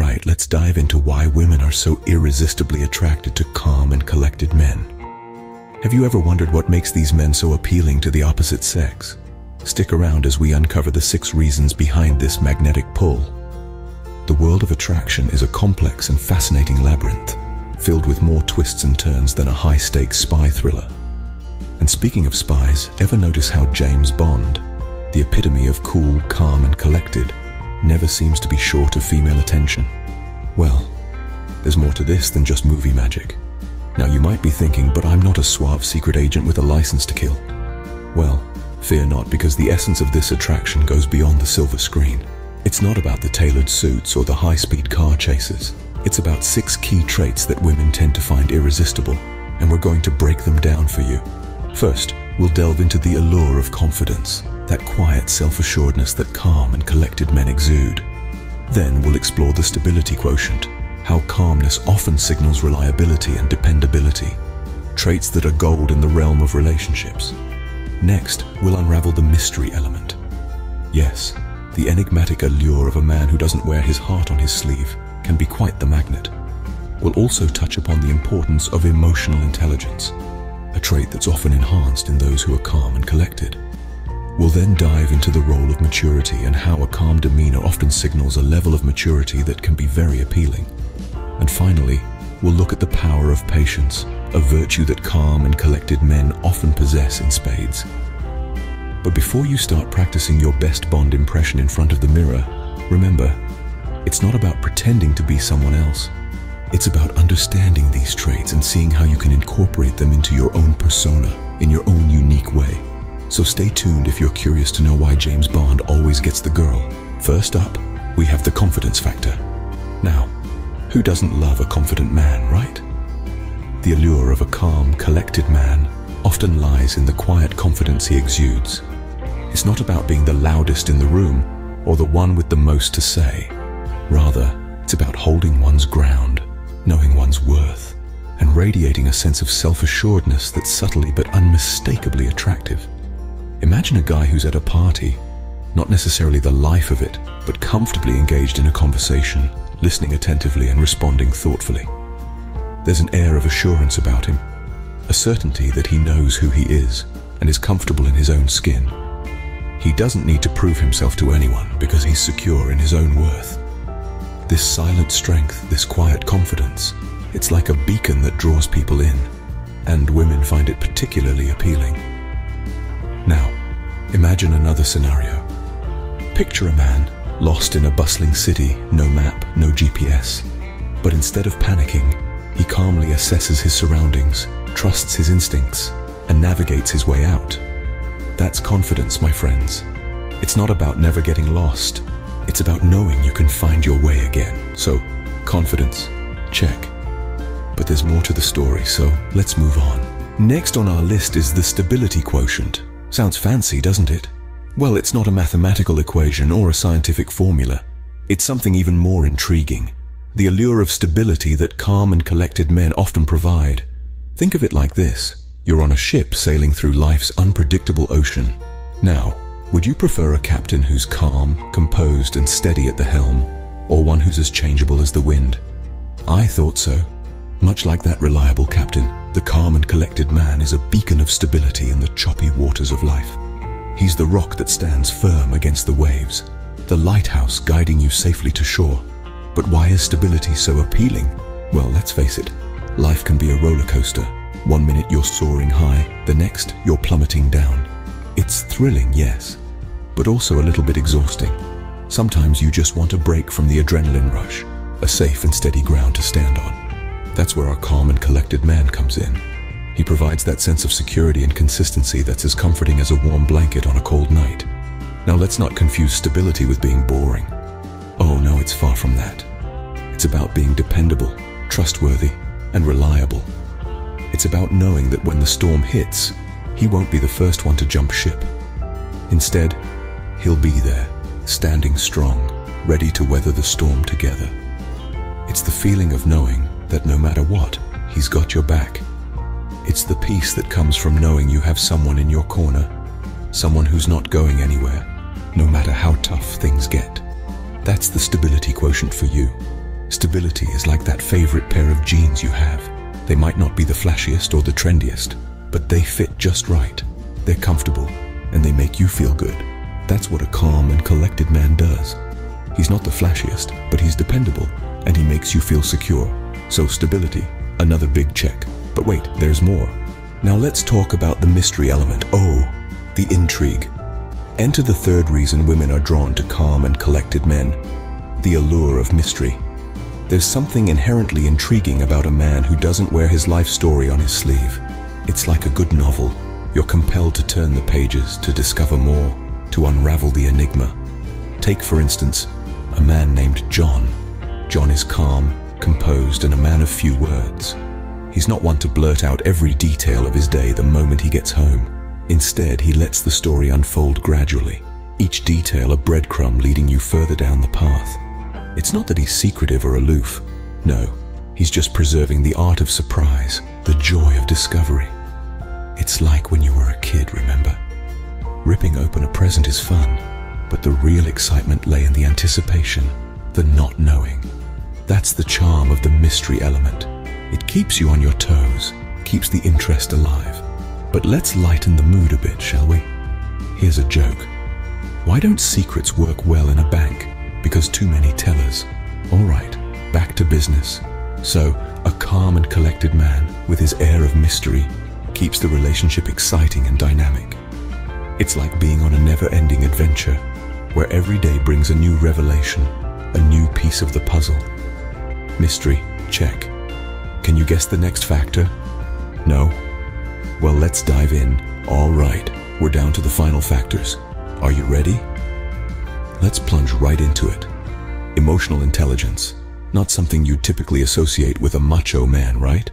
Alright, let's dive into why women are so irresistibly attracted to calm and collected men. Have you ever wondered what makes these men so appealing to the opposite sex? Stick around as we uncover the six reasons behind this magnetic pull. The world of attraction is a complex and fascinating labyrinth, filled with more twists and turns than a high-stakes spy thriller. And speaking of spies, ever notice how James Bond, the epitome of cool, calm and collected, never seems to be short of female attention? Well, there's more to this than just movie magic. Now you might be thinking, but I'm not a suave secret agent with a license to kill. Well, fear not because the essence of this attraction goes beyond the silver screen. It's not about the tailored suits or the high-speed car chases. It's about six key traits that women tend to find irresistible, and we're going to break them down for you. First, we'll delve into the allure of confidence, that quiet self-assuredness that calm and collected men exude. Then we'll explore the stability quotient, how calmness often signals reliability and dependability, traits that are gold in the realm of relationships. Next, we'll unravel the mystery element. Yes, the enigmatic allure of a man who doesn't wear his heart on his sleeve can be quite the magnet. We'll also touch upon the importance of emotional intelligence, a trait that's often enhanced in those who are calm and collected. We'll then dive into the role of maturity and how a calm demeanor often signals a level of maturity that can be very appealing. And finally, we'll look at the power of patience, a virtue that calm and collected men often possess in spades. But before you start practicing your best Bond impression in front of the mirror, remember, it's not about pretending to be someone else. It's about understanding these traits and seeing how you can incorporate them into your own persona in your own unique way. So stay tuned if you're curious to know why James Bond always gets the girl. First up, we have the confidence factor. Now, who doesn't love a confident man, right? The allure of a calm, collected man often lies in the quiet confidence he exudes. It's not about being the loudest in the room or the one with the most to say. Rather, it's about holding one's ground knowing one's worth, and radiating a sense of self-assuredness that's subtly but unmistakably attractive. Imagine a guy who's at a party, not necessarily the life of it, but comfortably engaged in a conversation, listening attentively and responding thoughtfully. There's an air of assurance about him, a certainty that he knows who he is and is comfortable in his own skin. He doesn't need to prove himself to anyone because he's secure in his own worth. This silent strength, this quiet confidence, it's like a beacon that draws people in, and women find it particularly appealing. Now, imagine another scenario. Picture a man lost in a bustling city, no map, no GPS. But instead of panicking, he calmly assesses his surroundings, trusts his instincts, and navigates his way out. That's confidence, my friends. It's not about never getting lost. It's about knowing you can find your way again. So, confidence, check. But there's more to the story, so let's move on. Next on our list is the stability quotient. Sounds fancy, doesn't it? Well, it's not a mathematical equation or a scientific formula. It's something even more intriguing. The allure of stability that calm and collected men often provide. Think of it like this. You're on a ship sailing through life's unpredictable ocean. Now, would you prefer a captain who's calm, composed and steady at the helm, or one who's as changeable as the wind? I thought so. Much like that reliable captain, the calm and collected man is a beacon of stability in the choppy waters of life. He's the rock that stands firm against the waves, the lighthouse guiding you safely to shore. But why is stability so appealing? Well, let's face it, life can be a roller coaster. One minute you're soaring high, the next you're plummeting down. It's thrilling, yes, but also a little bit exhausting. Sometimes you just want a break from the adrenaline rush, a safe and steady ground to stand on. That's where our calm and collected man comes in. He provides that sense of security and consistency that's as comforting as a warm blanket on a cold night. Now let's not confuse stability with being boring. Oh no, it's far from that. It's about being dependable, trustworthy, and reliable. It's about knowing that when the storm hits, he won't be the first one to jump ship. Instead, He'll be there, standing strong, ready to weather the storm together. It's the feeling of knowing that no matter what, he's got your back. It's the peace that comes from knowing you have someone in your corner, someone who's not going anywhere, no matter how tough things get. That's the stability quotient for you. Stability is like that favorite pair of jeans you have. They might not be the flashiest or the trendiest, but they fit just right. They're comfortable, and they make you feel good. That's what a calm and collected man does. He's not the flashiest, but he's dependable, and he makes you feel secure. So stability, another big check. But wait, there's more. Now let's talk about the mystery element. Oh, the intrigue. Enter the third reason women are drawn to calm and collected men, the allure of mystery. There's something inherently intriguing about a man who doesn't wear his life story on his sleeve. It's like a good novel. You're compelled to turn the pages, to discover more, to unravel the enigma. Take, for instance, a man named John. John is calm, composed, and a man of few words. He's not one to blurt out every detail of his day the moment he gets home. Instead, he lets the story unfold gradually, each detail a breadcrumb leading you further down the path. It's not that he's secretive or aloof. No, he's just preserving the art of surprise, the joy of discovery. It's like when you were a kid, remember? Ripping open a present is fun, but the real excitement lay in the anticipation, the not knowing. That's the charm of the mystery element. It keeps you on your toes, keeps the interest alive. But let's lighten the mood a bit, shall we? Here's a joke. Why don't secrets work well in a bank? Because too many tellers. All right, back to business. So, a calm and collected man, with his air of mystery, keeps the relationship exciting and dynamic. It's like being on a never-ending adventure, where every day brings a new revelation, a new piece of the puzzle. Mystery, check. Can you guess the next factor? No? Well, let's dive in. All right, we're down to the final factors. Are you ready? Let's plunge right into it. Emotional intelligence. Not something you typically associate with a macho man, right?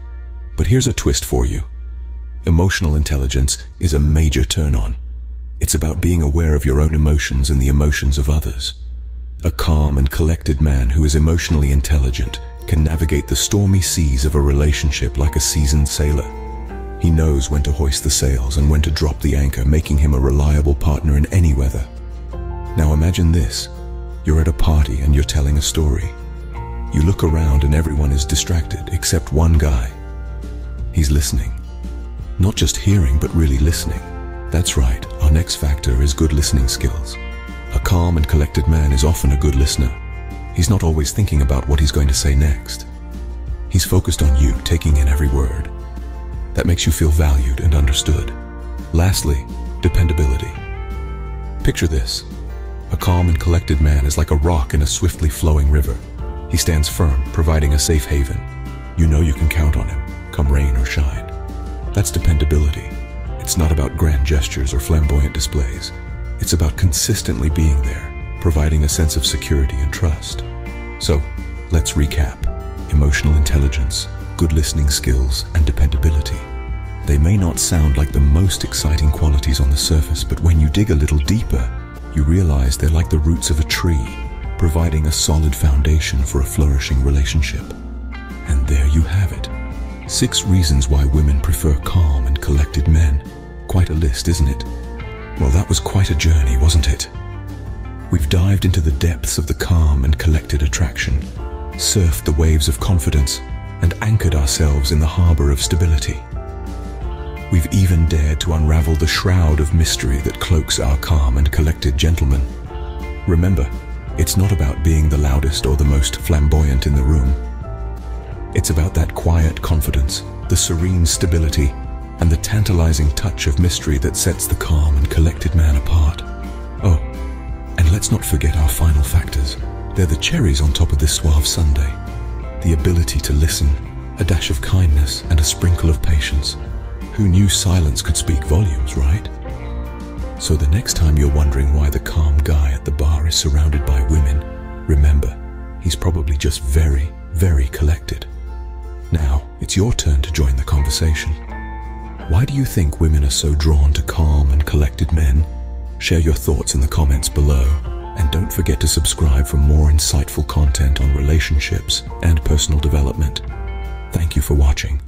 But here's a twist for you. Emotional intelligence is a major turn-on. It's about being aware of your own emotions and the emotions of others. A calm and collected man who is emotionally intelligent can navigate the stormy seas of a relationship like a seasoned sailor. He knows when to hoist the sails and when to drop the anchor, making him a reliable partner in any weather. Now imagine this. You're at a party and you're telling a story. You look around and everyone is distracted except one guy. He's listening. Not just hearing, but really listening. That's right, our next factor is good listening skills. A calm and collected man is often a good listener. He's not always thinking about what he's going to say next. He's focused on you, taking in every word. That makes you feel valued and understood. Lastly, dependability. Picture this. A calm and collected man is like a rock in a swiftly flowing river. He stands firm, providing a safe haven. You know you can count on him, come rain or shine. That's dependability. It's not about grand gestures or flamboyant displays. It's about consistently being there, providing a sense of security and trust. So, let's recap. Emotional intelligence, good listening skills, and dependability. They may not sound like the most exciting qualities on the surface, but when you dig a little deeper, you realize they're like the roots of a tree, providing a solid foundation for a flourishing relationship. And there you have it. Six reasons why women prefer calm and collected men. Quite a list, isn't it? Well, that was quite a journey, wasn't it? We've dived into the depths of the calm and collected attraction, surfed the waves of confidence, and anchored ourselves in the harbor of stability. We've even dared to unravel the shroud of mystery that cloaks our calm and collected gentlemen. Remember, it's not about being the loudest or the most flamboyant in the room. It's about that quiet confidence, the serene stability, and the tantalizing touch of mystery that sets the calm and collected man apart. Oh, and let's not forget our final factors. They're the cherries on top of this suave sundae. The ability to listen, a dash of kindness, and a sprinkle of patience. Who knew silence could speak volumes, right? So the next time you're wondering why the calm guy at the bar is surrounded by women, remember, he's probably just very, very collected. Now, it's your turn to join the conversation. Why do you think women are so drawn to calm and collected men? Share your thoughts in the comments below. And don't forget to subscribe for more insightful content on relationships and personal development. Thank you for watching.